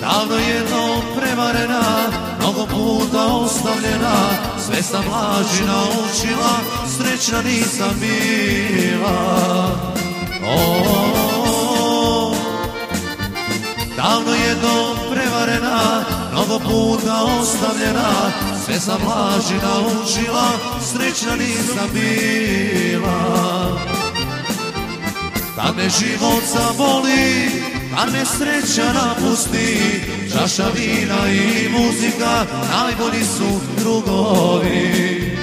Davno jednom prevarena, mnogo puta ostavljena, sve sam laži naučila, srećna nisam bila. Davno jednom prevarena, mnogo puta ostavljena, sve sam laži naučila, srećna nisam bila. Kad me život zaboli, kad me sreća napusti, čaša vina i muzika, najbolji su drugovi.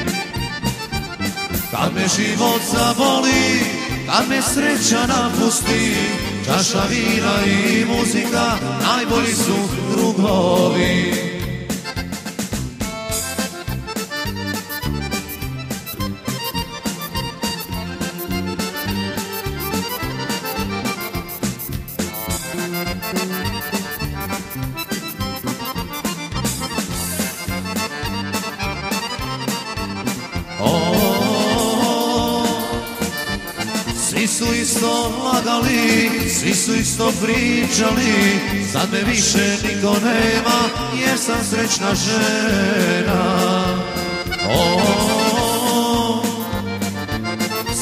Kad me život zaboli, kad me sreća napusti, čaša vina i muzika, najbolji su drugovi. Su isto lagali, svi su isto pričali. Sad me više niko nema jer sam srećna žena. O,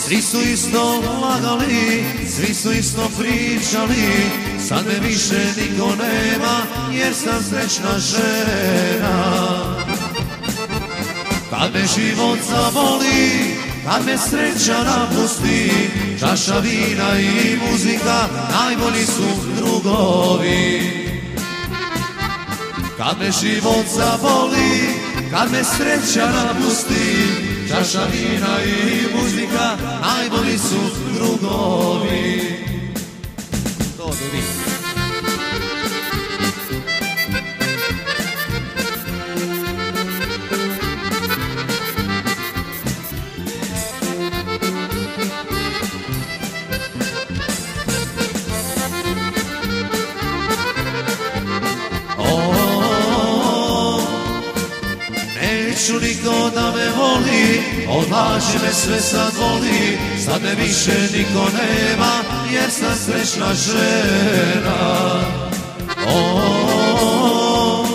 Svi su isto lagali, svi su isto pričali. Sad me više niko nema jer sam srećna žena. Kad me život zaboli, kad me sreća napusti, čaša vina i muzika, najbolji su drugovi. Kad me život zaboli, kad me sreća napusti, čaša vina i muzika, najbolji su drugovi. To Neću niko da me voli, odlaži me sve sad voli, sad me više niko nema, jer sam srećna žena. O,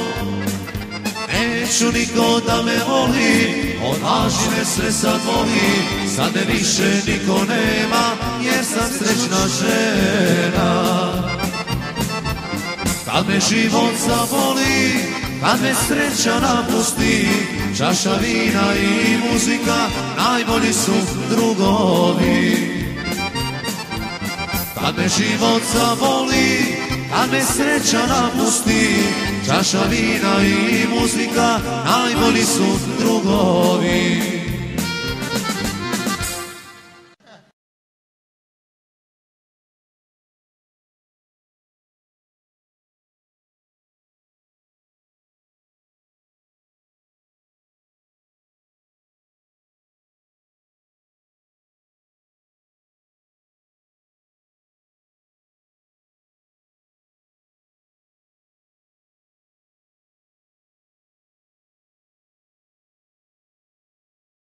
Neću niko da me voli, odlaži me sve sad voli, sad me više niko nema, jer sam srećna žena. Kad me život zaboli, kad me sreća napusti, čaša vina i muzika, najbolji su drugovi. Kad me život zaboli, kad me sreća napusti, čaša vina i muzika, najbolji su drugovi.